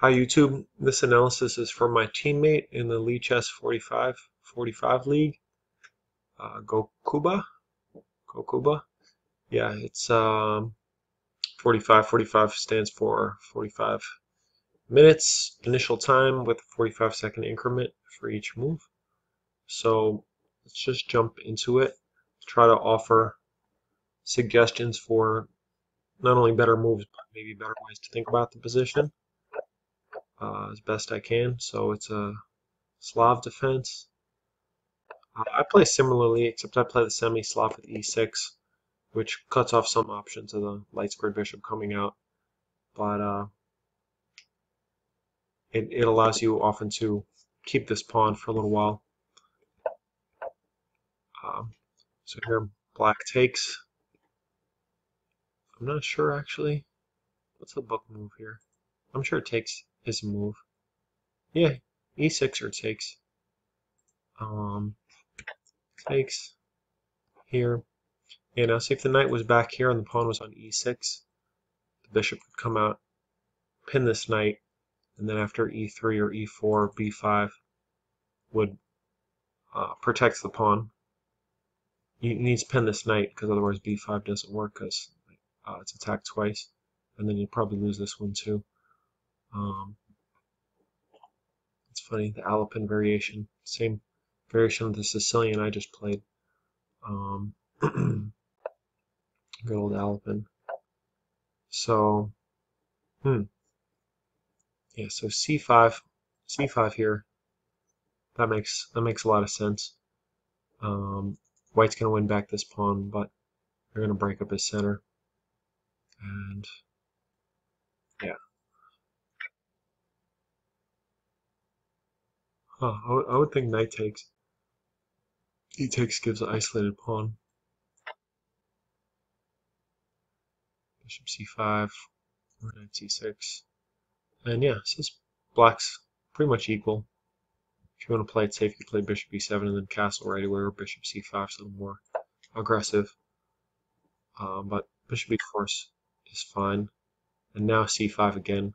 Hi YouTube, this analysis is for my teammate in the Lichess 45 45 league. Uh, Go Kuba? Go Yeah, it's um, 45 45 stands for 45 minutes initial time with a 45 second increment for each move. So let's just jump into it. Try to offer suggestions for not only better moves but maybe better ways to think about the position uh, as best I can. So it's a Slav defense. I play similarly, except I play the semi-Slav with e6, which cuts off some options of the light squared bishop coming out. But uh, it, it allows you often to keep this pawn for a little while. Um, so here black takes. I'm not sure actually. What's the book move here? I'm sure it takes his move. Yeah, e6 or takes. Um, takes here. Yeah, now see if the knight was back here and the pawn was on e6, the bishop would come out, pin this knight, and then after e3 or e4, b5 would uh, protect the pawn. You need to pin this knight because otherwise b5 doesn't work because uh, it's attacked twice, and then you'd probably lose this one too. Um, funny, the Alapin variation, same variation of the Sicilian I just played. Um, good old Alapin. So, hmm. Yeah, so c5, c5 here. That makes that makes a lot of sense. Um, White's gonna win back this pawn, but they're gonna break up his center. And yeah, Huh, I, would, think knight takes. E takes gives an isolated pawn. Bishop c5, or knight c6. And yeah, since black's pretty much equal, if you want to play it safe, you play bishop e7 and then castle right away, or bishop c5 is a little more aggressive. Um, but bishop e4 is fine. And now c5 again.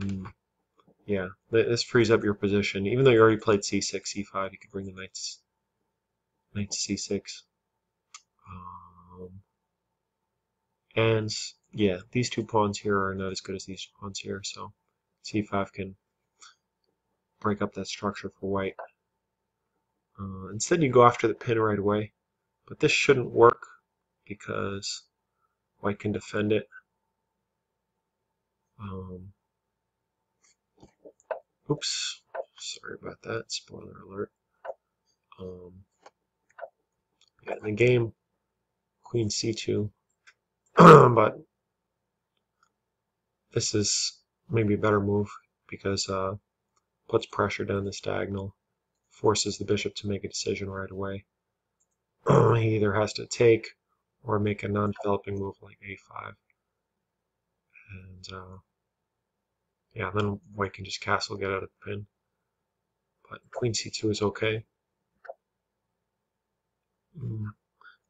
Mm. Yeah, this frees up your position. Even though you already played c6, c5, you could bring the knights, knight to c6. Um, and yeah, these two pawns here are not as good as these pawns here, so c5 can break up that structure for white. Uh, instead, you go after the pin right away, but this shouldn't work because white can defend it. Um, Oops, sorry about that, spoiler alert. Um, yeah, in the game, queen c2, but this is maybe a better move because uh, puts pressure down this diagonal, forces the bishop to make a decision right away. he either has to take or make a non-developing move like a5. And uh, yeah, then white can just castle, get out of the pin. But queen c2 is okay. Mm.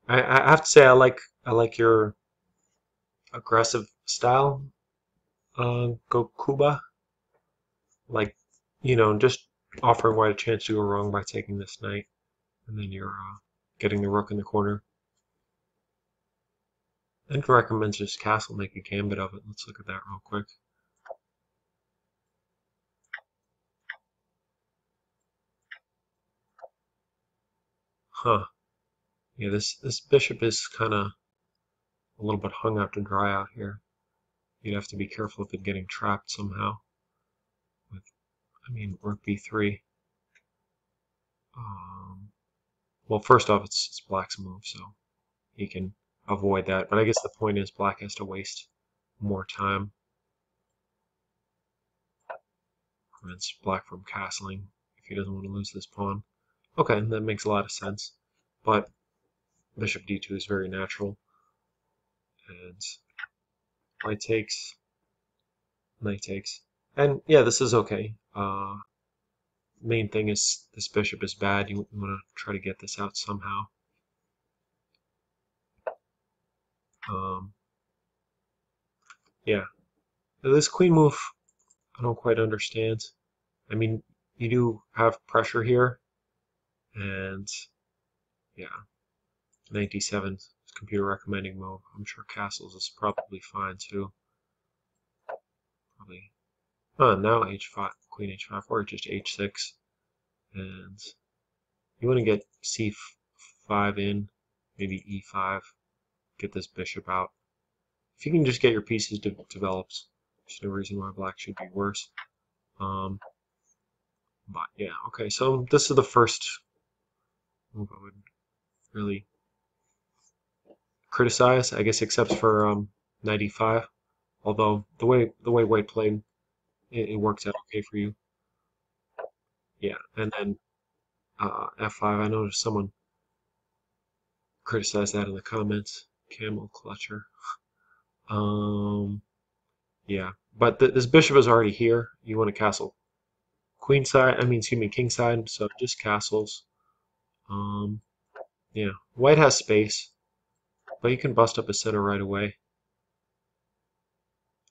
I, I have to say I like I like your aggressive style, uh, Go Kuba. Like, you know, just offering white a chance to go wrong by taking this knight, and then you're uh, getting the rook in the corner. I'd just castle, make a gambit of it. Let's look at that real quick. Huh. Yeah, this, this bishop is kind of a little bit hung out to dry out here. You'd have to be careful of it getting trapped somehow. With, I mean, rook b3. Um, well, first off, it's, it's black's move, so he can avoid that. But I guess the point is black has to waste more time. Prevents black from castling if he doesn't want to lose this pawn. Okay, that makes a lot of sense. But bishop d2 is very natural. And knight takes, knight takes. And yeah, this is okay. Uh, main thing is this bishop is bad. You, want to try to get this out somehow. Um, yeah, This queen move, I don't quite understand. I mean, you do have pressure here, and yeah, 97 computer recommending move. I'm sure castles is probably fine too. Probably. Oh, now h5, queen h5, or just h6, and you want to get c5 in, maybe e5, get this bishop out. If you can just get your pieces de developed, there's no reason why black should be worse. Um, but yeah, okay, so this is the first move I would really criticize, I guess, except for um, 95. Although the way the way white played, it, it worked out okay for you. Yeah, and then uh, F5. I noticed someone criticized that in the comments. Camel clutcher. Um, yeah, but th this bishop is already here. You want to castle queen side. I mean, excuse me, king side. So just castles. Um, yeah, white has space, but you can bust up a center right away.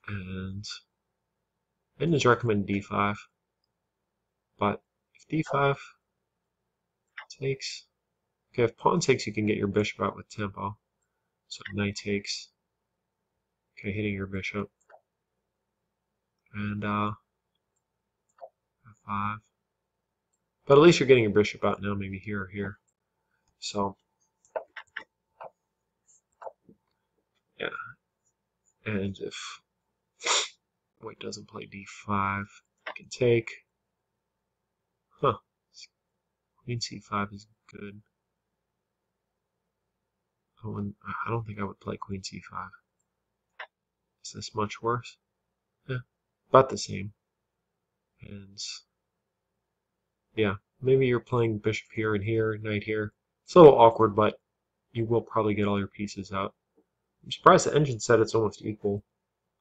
And I didn't recommend d5, but if d5 takes, okay, if pawn takes, you can get your bishop out with tempo. So knight takes, okay, hitting your bishop, and uh, f5. But at least you're getting a bishop out now, maybe here or here. So, yeah. And if white doesn't play d5, I can take. Huh. Queen c5 is good. I, wouldn't, I don't think I would play queen c5. Is this much worse? Yeah, about the same. And yeah, maybe you're playing bishop here and here, knight here. It's a little awkward, but you will probably get all your pieces out. I'm surprised the engine said it's almost equal.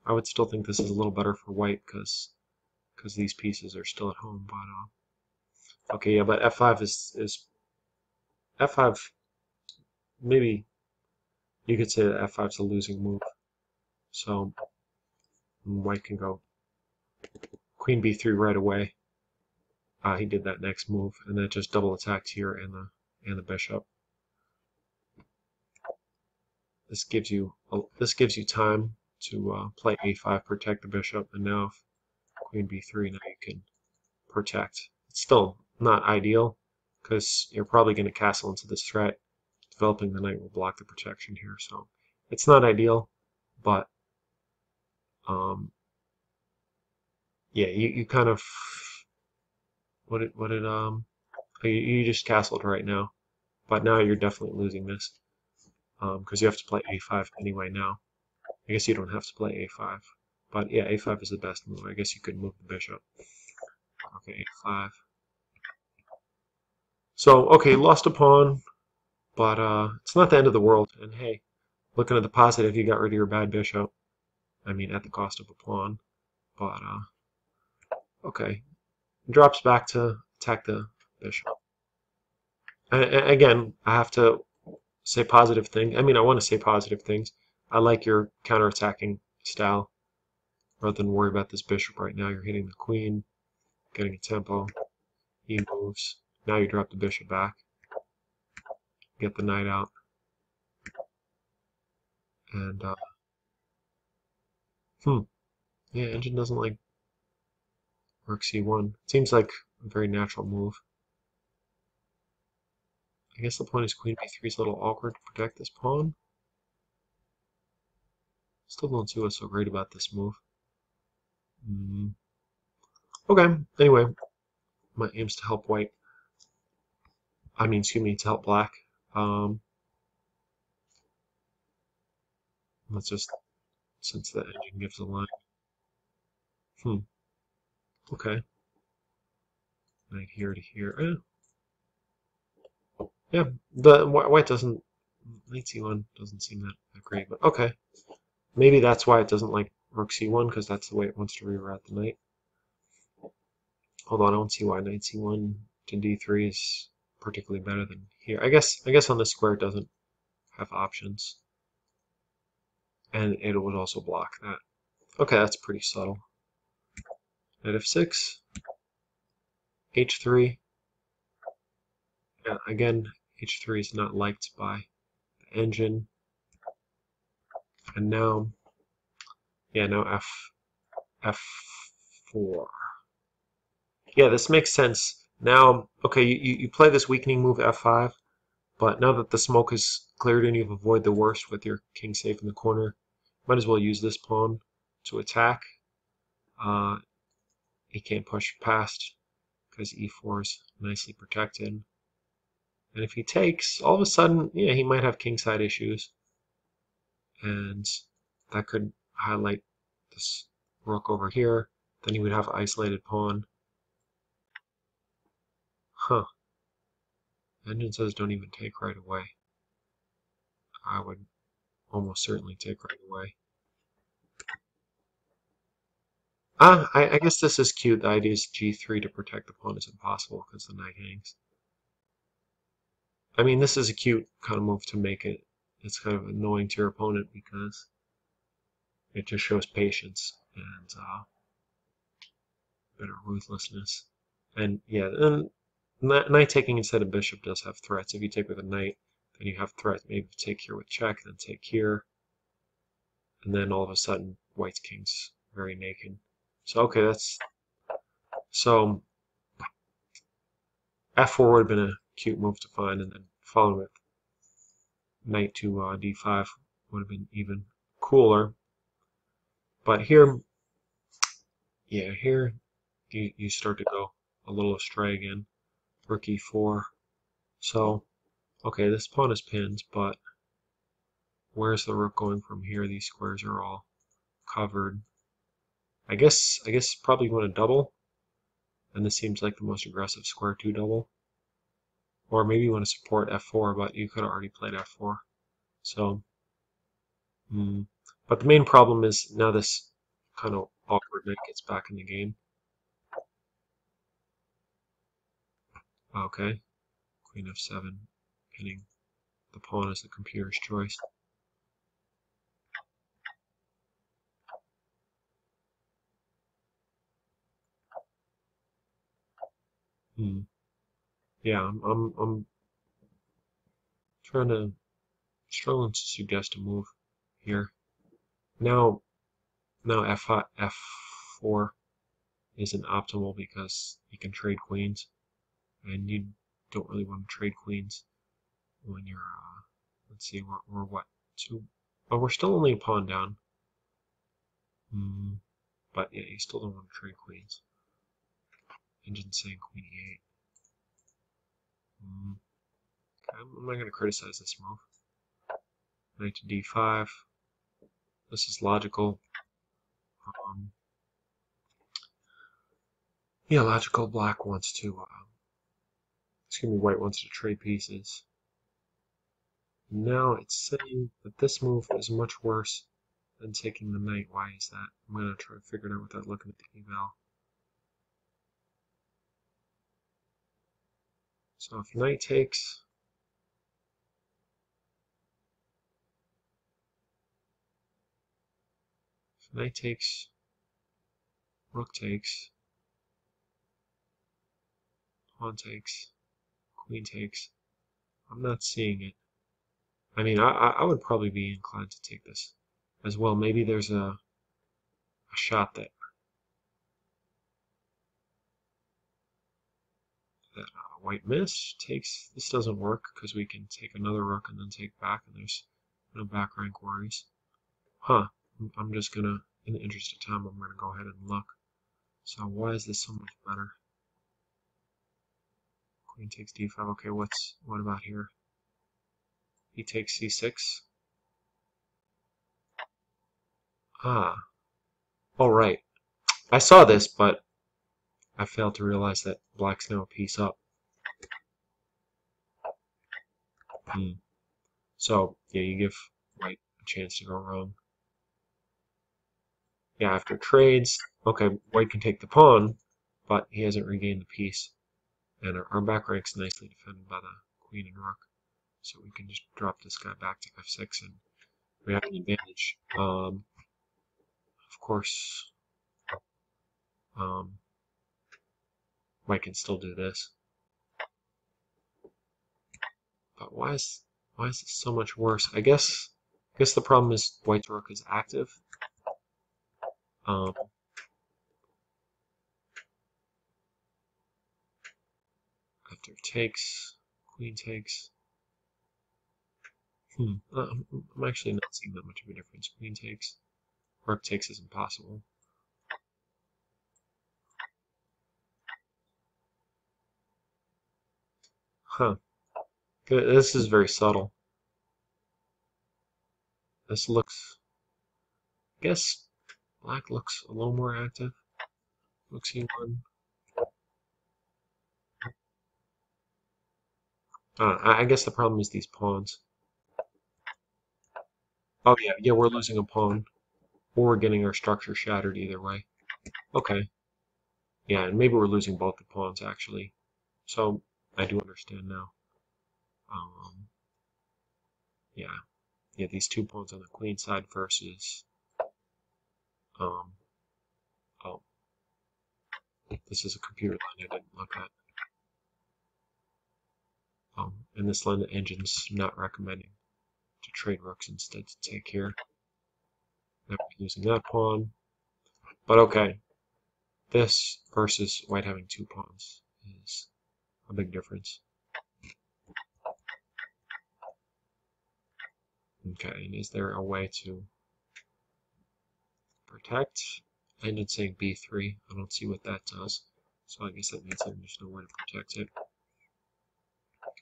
I would still think this is a little better for white because because these pieces are still at home. But uh, okay, yeah, but f5 is is f5. Maybe you could say that f5 is a losing move. So white can go queen b3 right away. Uh, he did that next move, and that just double attacks here and the and the bishop. This gives you this gives you time to uh, play a5, protect the bishop, and now queen b3, now you can protect. It's still not ideal because you're probably going to castle into this threat. Developing the knight will block the protection here, so it's not ideal, but um, yeah, you, you kind of what it what it um you, you just castled right now, but now you're definitely losing this Um, because you have to play a5 anyway now. I guess you don't have to play a5, but yeah, a5 is the best move. I guess you could move the bishop. Okay, a5. So okay, lost a pawn, but uh, it's not the end of the world. And hey, looking at the positive, you got rid of your bad bishop. I mean, at the cost of a pawn. But uh, okay, drops back to attack the bishop. Again, I have to say positive things. I mean, I want to say positive things. I like your counterattacking style rather than worry about this bishop right now. You're hitting the queen, getting a tempo. He moves. Now you drop the bishop back. Get the knight out. And, uh, hmm. Yeah, engine doesn't like rook c1. Seems like a very natural move. I guess the point is queen b3 is a little awkward to protect this pawn. Still don't see what's so great about this move. Mm. Okay, anyway, my aim's to help white. I mean, excuse me, to help black. Um, let's just, since the engine gives a line. Hmm. Okay. Right here to here. Eh. Yeah, the white doesn't, knight c1 doesn't seem that, that great, but okay. Maybe that's why it doesn't like rook c1, because that's the way it wants to reroute the knight. Although I don't see why knight c1 to d3 is particularly better than here. I guess I guess on the square it doesn't have options. And it would also block that. Okay, that's pretty subtle. Knight f6, h3. Yeah, again, h3 is not liked by the engine. And now, yeah, now f f4. Yeah, this makes sense. Now, okay, you, you play this weakening move f5, but now that the smoke is cleared and you've avoided the worst with your king safe in the corner, might as well use this pawn to attack. Uh, he can't push past because e4 is nicely protected. And if he takes, all of a sudden, yeah, he might have kingside issues. And that could highlight this rook over here. Then he would have isolated pawn. Huh. Engine says don't even take right away. I would almost certainly take right away. Ah, I, I guess this is cute. The idea is g3 to protect the pawn is impossible because the knight hangs. I mean, this is a cute kind of move to make it. It's kind of annoying to your opponent because it just shows patience and uh, better ruthlessness. And yeah, and knight taking instead of bishop does have threats. If you take with a knight, then you have threats. Maybe take here with check, then take here. And then all of a sudden, white's king's very naked. So, okay, that's... So, f4 would have been a cute move to find, and then following with knight to uh, d5 would have been even cooler. But here, yeah, here you, you start to go a little astray again. Rook e4. So, okay, this pawn is pinned, but where's the rook going from here? These squares are all covered. I guess I guess probably want to double. And this seems like the most aggressive square to double. Or maybe you want to support f4, but you could have already played f4. So, hmm. But the main problem is now this kind of awkward knight gets back in the game. Okay. Queen f7, pinning the pawn is the computer's choice. Hmm. Yeah, I'm, I'm, I'm trying to, struggling to suggest a move here. Now, now f f4 isn't optimal because you can trade queens, and you don't really want to trade queens when you're, uh, let's see, we're, we're what, two, oh, we're still only a pawn down. Hmm, but yeah, you still don't want to trade queens. Engine saying queen e8. Hmm. Okay, I'm not going to criticize this move. Knight to d5. This is logical. Um, yeah, logical. Black wants to. Uh, excuse me, white wants to trade pieces. Now it's saying that this move is much worse than taking the knight. Why is that? I'm going to try to figure it out without looking at the eval. So if knight takes, Knight takes, rook takes, pawn takes, queen takes. I'm not seeing it. I mean, I, I would probably be inclined to take this as well. Maybe there's a, a shot that that white miss takes. This doesn't work because we can take another rook and then take back, and there's no back rank worries. Huh. I'm just gonna, in the interest of time, I'm gonna go ahead and look. So why is this so much better? Queen takes d5. Okay, what's what about here? He takes c6. Ah. All right. I saw this, but I failed to realize that black's now a piece up. Hmm. So, yeah, you give white a chance to go wrong. Yeah, after trades, okay, white can take the pawn, but he hasn't regained the piece. And our, our back rank's nicely defended by the queen and rook. So we can just drop this guy back to f6 and we have an advantage. Um, of course, um, white can still do this. But why is why is this so much worse? I guess I guess the problem is white's rook is active. Um, after takes, queen takes. Hmm, uh, I'm actually not seeing that much of a difference. Queen takes, rook takes is impossible. Huh. This is very subtle. This looks, I guess, black looks a little more active. Looks e1. Uh, I guess the problem is these pawns. Oh yeah, yeah, we're losing a pawn. Or we're getting our structure shattered either way. Okay. Yeah, and maybe we're losing both the pawns actually. So I do understand now. Um, yeah, yeah, these two pawns on the queen side versus, um, oh, this is a computer line I didn't look at. Um, and this line the engine's not recommending to trade rooks instead to take here. Never using that pawn. But okay, this versus white having two pawns is a big difference. Okay, and is there a way to protect? I ended saying b3. I don't see what that does. So I guess that means there's no way to protect it.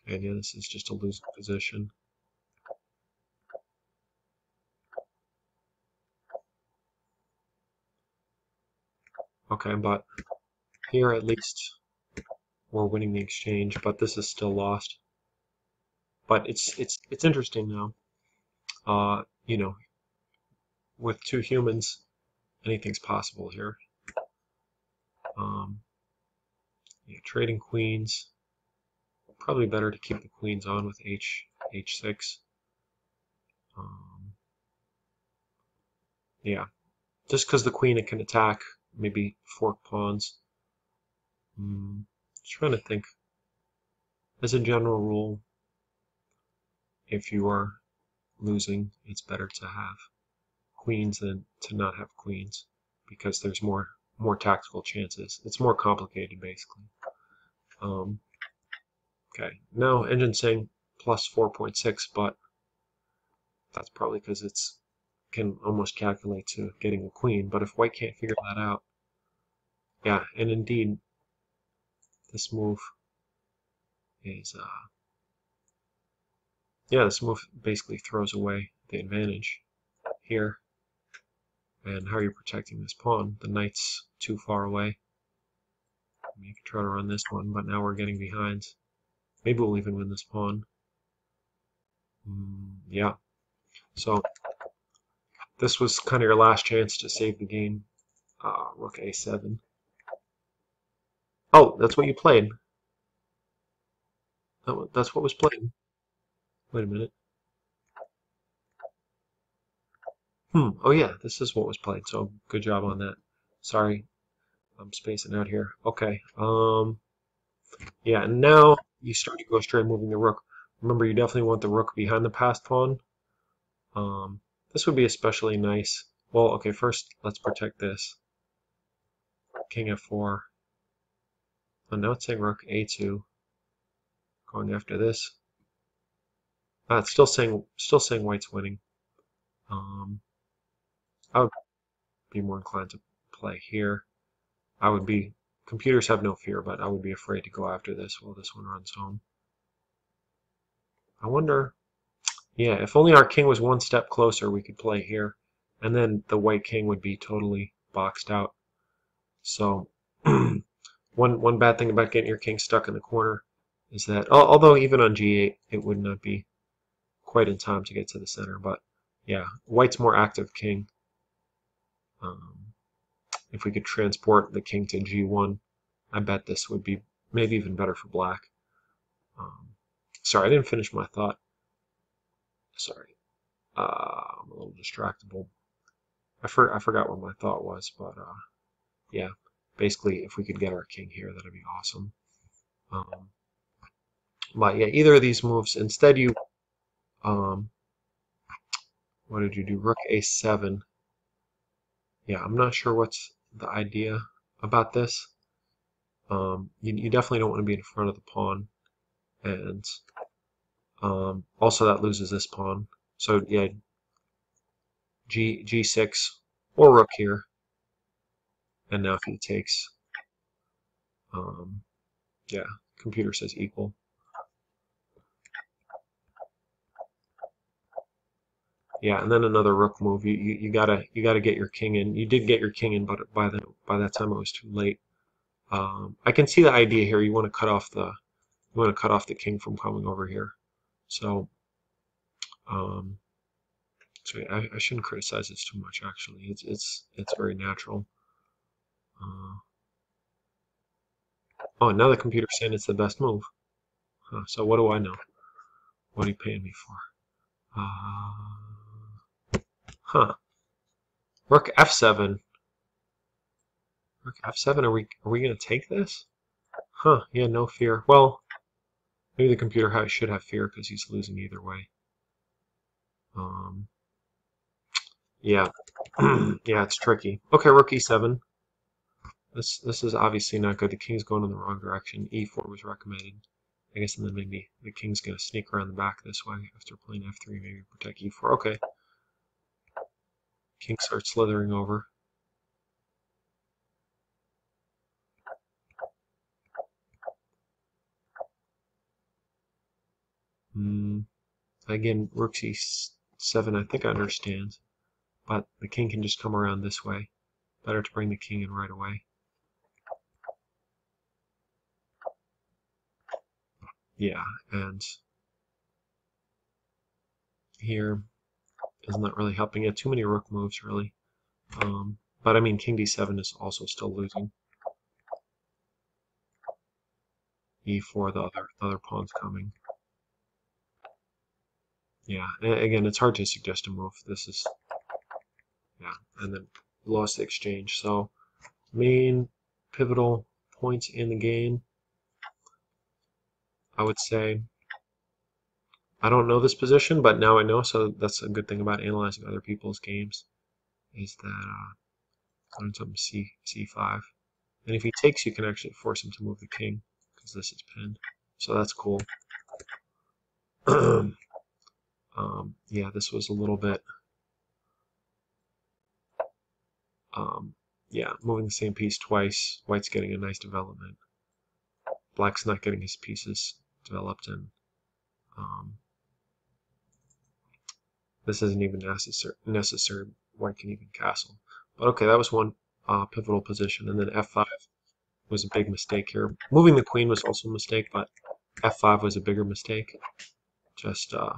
And yeah, this is just a losing position. Okay, but here at least we're winning the exchange, but this is still lost. But it's it's it's interesting now uh, you know, with two humans, anything's possible here. Um, yeah, trading queens. Probably better to keep the queens on with h h6. Um, yeah, just because the queen it can attack, maybe fork pawns. Mm, trying to think. As a general rule, if you are losing, it's better to have queens than to not have queens because there's more more tactical chances. It's more complicated basically. Um, okay, now engine saying plus 4.6, but that's probably because it's can almost calculate to getting a queen. But if white can't figure that out, yeah, and indeed, this move is uh, yeah, this move basically throws away the advantage here. And how are you protecting this pawn? The knight's too far away. You can try to run this one, but now we're getting behind. Maybe we'll even win this pawn. Mm, yeah. So this was kind of your last chance to save the game. Uh, rook a7. Oh, that's what you played. That's what was played. Wait a minute. Hmm, oh yeah, this is what was played, so good job on that. Sorry, I'm spacing out here. Okay, um, yeah, and now you start to go straight moving the rook. Remember, you definitely want the rook behind the passed pawn. Um, this would be especially nice. Well, okay, first let's protect this. King f4. And now it's saying rook a2. Going after this. Uh, it's still saying still saying white's winning. Um, I would be more inclined to play here. I would be computers have no fear, but I would be afraid to go after this while this one runs home. I wonder, yeah, if only our king was one step closer, we could play here, and then the white king would be totally boxed out. So one one bad thing about getting your king stuck in the corner is that, although even on g8 it would not be quite in time to get to the center. But yeah, white's more active king. Um, if we could transport the king to g1, I bet this would be maybe even better for black. Um, sorry, I didn't finish my thought. Sorry. Uh, I'm a little distractible. I, for, I forgot what my thought was, but uh, yeah, basically if we could get our king here, that'd be awesome. Um, but yeah, either of these moves, instead you, um, what did you do? Rook a7. Yeah, I'm not sure what's the idea about this. Um, you, you definitely don't want to be in front of the pawn. And um, also that loses this pawn. So yeah, G, G6 or rook here. And now if he takes, um, yeah, computer says equal. Yeah, and then another rook move. You, you you gotta you gotta get your king in. You did get your king in, but by the by that time it was too late. Um, I can see the idea here. You want to cut off the you want to cut off the king from coming over here. So, um, so I, I shouldn't criticize this too much. Actually, it's it's it's very natural. Uh, oh, now the computer's saying it's the best move. Huh, so what do I know? What are you paying me for? Uh, huh. Rook f7. Rook f7. Are we are we gonna take this? Huh. Yeah. No fear. Well, maybe the computer should have fear because he's losing either way. Um. Yeah. yeah. It's tricky. Okay. Rook e7. This this is obviously not good. The king's going in the wrong direction. e4 was recommended. I guess and then maybe the king's going to sneak around the back this way after playing f3, maybe protect e4. Okay. King starts slithering over. Mm, again, rook c7, I think I understand. But the king can just come around this way. Better to bring the king in right away. yeah, and here is not really helping it. Too many rook moves, really. Um, but I mean, king d7 is also still losing. e4, the other, the other pawn's coming. Yeah, again, it's hard to suggest a move. This is, yeah, and then lost the exchange. So, main pivotal points in the game. I would say I don't know this position, but now I know, so that's a good thing about analyzing other people's games, is that uh, learn something c c5. And if he takes, you can actually force him to move the king, because this is pinned. So that's cool. um, yeah, this was a little bit... Um, yeah, moving the same piece twice. White's getting a nice development. Black's not getting his pieces developed and um, this isn't even necessary, necessary white can even castle. But okay, that was one uh, pivotal position. And then f5 was a big mistake here. Moving the queen was also a mistake, but f5 was a bigger mistake. Just uh,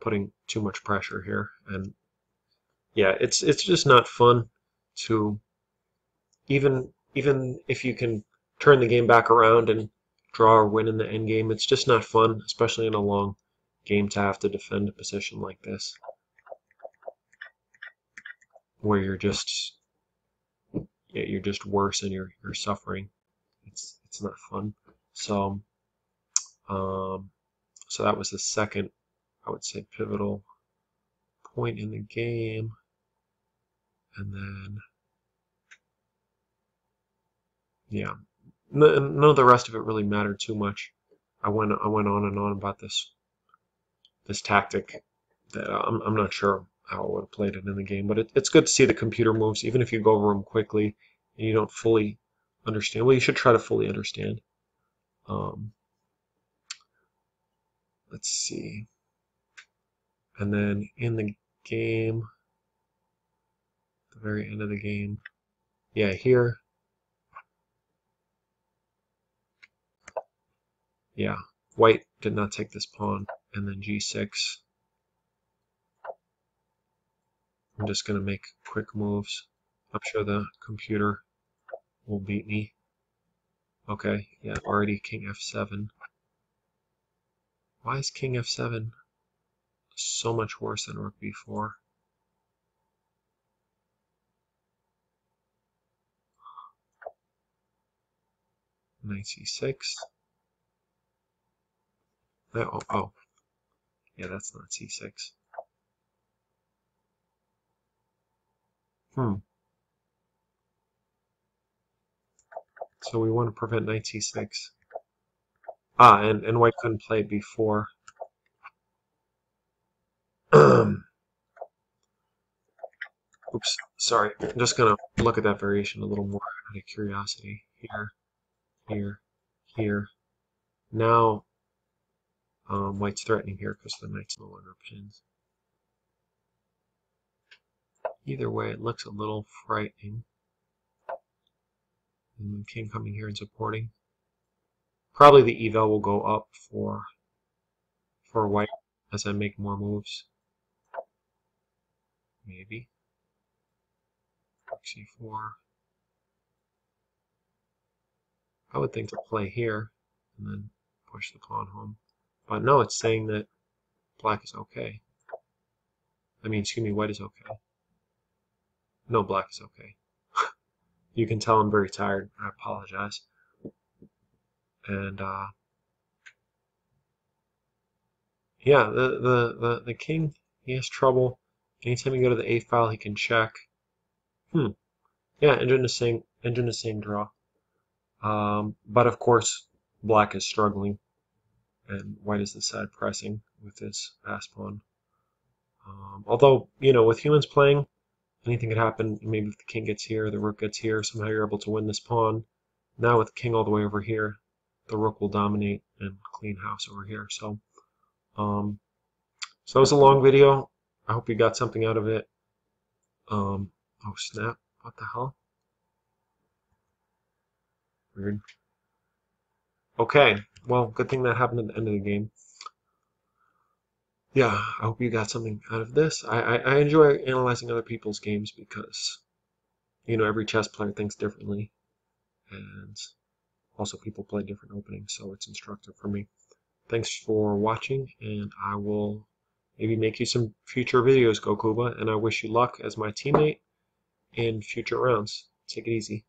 putting too much pressure here. And yeah, it's it's just not fun to even even if you can turn the game back around and draw or win in the end game. It's just not fun, especially in a long game to have to defend a position like this. Where you're just you're just worse and you're you're suffering. It's it's not fun. So um so that was the second I would say pivotal point in the game. And then yeah, none of the rest of it really mattered too much. I went I went on and on about this this tactic that I'm I'm not sure how I would have played it in the game, but it, it's good to see the computer moves, even if you go over them quickly and you don't fully understand. Well, you should try to fully understand. Um, let's see. And then in the game, the very end of the game, yeah, here yeah, white did not take this pawn, and then g6. I'm just going to make quick moves. I'm sure the computer will beat me. Okay, yeah, already king f7. Why is king f7 so much worse than rook b4? Knight c6. Oh, oh, yeah, that's not c6. Hmm. So we want to prevent knight c6. Ah, and, and white couldn't play before. Oops, sorry. I'm just going to look at that variation a little more out of curiosity. Here, here, here. Now, um, white's threatening here because the knight's no longer pins. Either way, it looks a little frightening. And king coming here and supporting. Probably the eval will go up for for white as I make more moves. Maybe. c4. I would think to play here and then push the pawn home. But no, it's saying that black is okay. I mean, excuse me, white is okay. No, black is okay. you can tell I'm very tired. I apologize. And, uh, yeah, the, the, the, the king, he has trouble. Anytime you go to the A file, he can check. Hmm. Yeah, engine is saying, engine is saying draw. Um, but of course, black is struggling. And white is the side pressing with this pass pawn. Um, although, you know, with humans playing, anything could happen. Maybe if the king gets here, the rook gets here, somehow you're able to win this pawn. Now with the king all the way over here, the rook will dominate and clean house over here. So, um, so that was a long video. I hope you got something out of it. Um, oh snap! What the hell? Weird. Okay, well, good thing that happened at the end of the game yeah, I hope you got something out of this. I, I, I, enjoy analyzing other people's games because, you know, every chess player thinks differently. And also people play different openings, so it's instructive for me. Thanks for watching, and I will maybe make you some future videos, Gokuba, and I wish you luck as my teammate in future rounds. Take it easy.